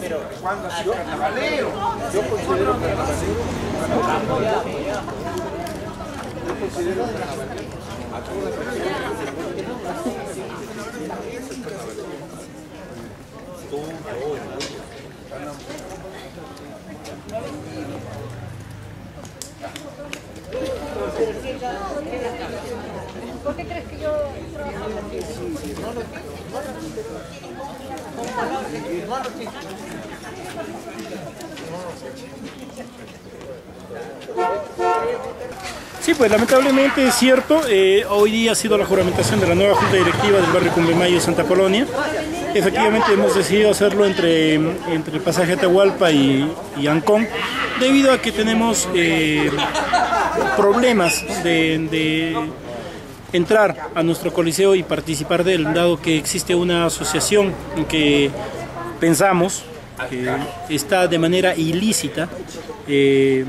Pero cuando ha sido carnavalero, yo considero carnavalero. Yo considero carnavalero. ¿Por qué crees que yo trabajo Sí, pues lamentablemente es cierto, eh, hoy día ha sido la juramentación de la nueva Junta Directiva del barrio Cumbemayo Santa Polonia. Efectivamente hemos decidido hacerlo entre, entre el pasaje Atahualpa y, y Ancón, debido a que tenemos eh, problemas de, de entrar a nuestro coliseo y participar de él, dado que existe una asociación que pensamos que está de manera ilícita eh,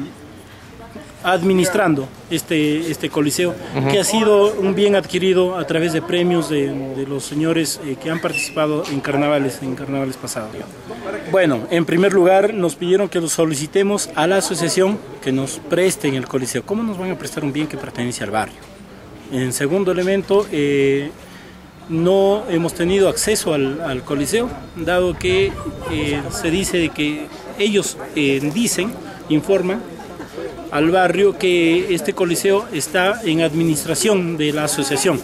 administrando este, este coliseo, que ha sido un bien adquirido a través de premios de, de los señores eh, que han participado en carnavales, en carnavales pasados. Bueno, en primer lugar nos pidieron que lo solicitemos a la asociación que nos presten el coliseo. ¿Cómo nos van a prestar un bien que pertenece al barrio? En segundo elemento, eh, no hemos tenido acceso al, coliseo, dado que eh, se dice que ellos eh, dicen, informan al barrio que este coliseo está en administración de la asociación.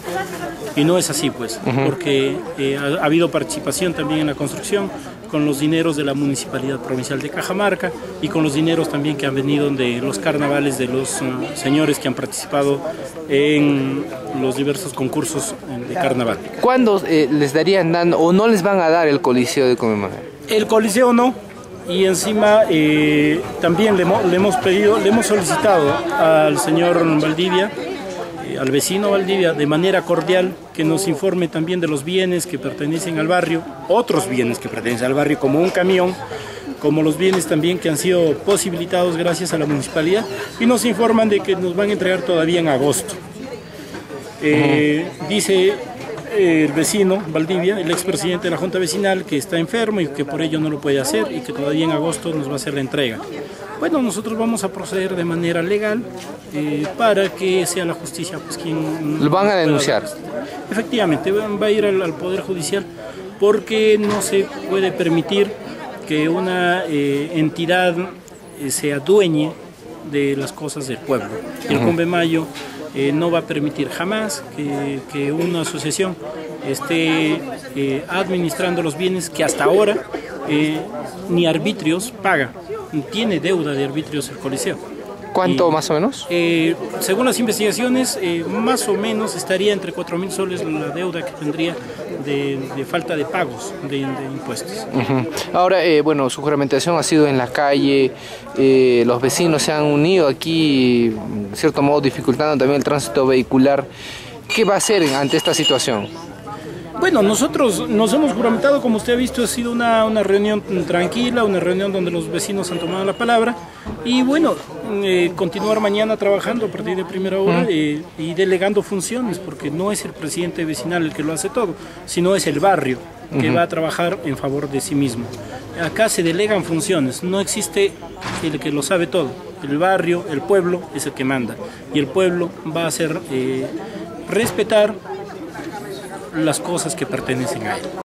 Y no es así, pues, porque eh, ha, ha habido participación también en la construcción con los dineros de la Municipalidad Provincial de Cajamarca y con los dineros también que han venido de los carnavales de los uh, señores que han participado en los diversos concursos eh, de carnaval. ¿Cuándo eh, les darían dando o no les van a dar el coliseo de Comemar? El coliseo no, y encima eh, también le, hemos- le hemos pedido, le hemos solicitado al señor Valdivia, eh, al vecino Valdivia, de manera cordial que nos informe también de los bienes que pertenecen al barrio, otros bienes que pertenecen al barrio, como un camión, como los bienes también que han sido posibilitados gracias a la municipalidad, y nos informan de que nos van a entregar todavía en agosto. Eh, Dice eh, el vecino Valdivia, el expresidente de la Junta Vecinal, que está enfermo y que por ello no lo puede hacer y que todavía en agosto nos va a hacer la entrega. Bueno, nosotros vamos a proceder de manera legal eh, para que sea la justicia pues quien... ¿Lo van a denunciar? Efectivamente, va a ir al, al Poder Judicial porque no se puede permitir que una eh, entidad eh, se adueñe de las cosas del pueblo. El Convemayo eh, no va a permitir jamás que, que una asociación esté administrando los bienes que hasta ahora ni arbitrios paga, tiene deuda de arbitrios el Coliseo. ¿Cuánto más o menos? eh, según las investigaciones, eh, más o menos estaría entre 4 mil soles la deuda que tendría de, de falta de pagos de, de impuestos. Ujú. Ahora, eh, bueno, su juramentación ha sido en la calle, eh, los vecinos se han unido aquí, de cierto modo dificultando también el tránsito vehicular. ¿Qué va a hacer ante esta situación? Bueno, nosotros nos hemos juramentado, como usted ha visto, ha sido una, una reunión tranquila, una reunión donde los vecinos han tomado la palabra y bueno, eh, continuar mañana trabajando a partir de primera hora eh, y delegando funciones, porque no es el presidente vecinal el que lo hace todo, sino es el barrio que va a trabajar en favor de sí mismo. Acá se delegan funciones, no existe el que lo sabe todo. El barrio, el pueblo es el que manda y el pueblo va a hacer eh, respetar las cosas que pertenecen a él.